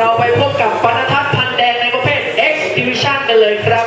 เราไปพบกับปนทัศน์พันแดงในประเภท X Division กันเลยครับ